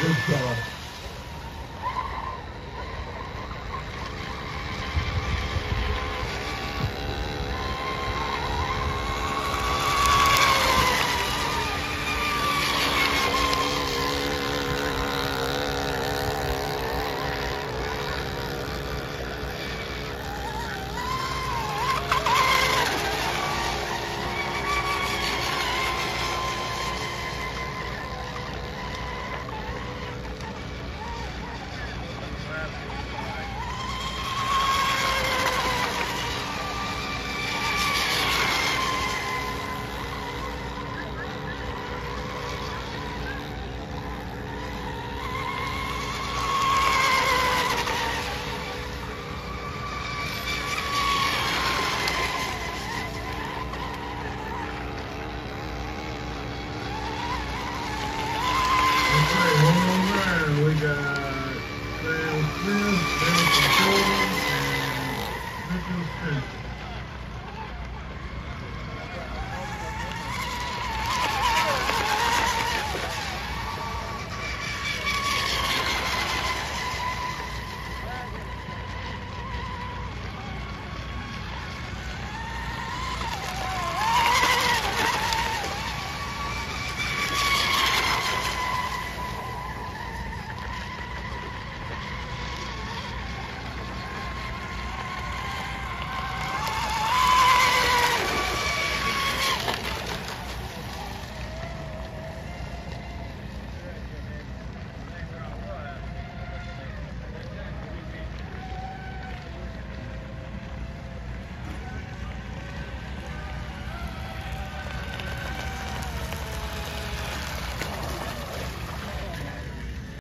Good job. Yeah.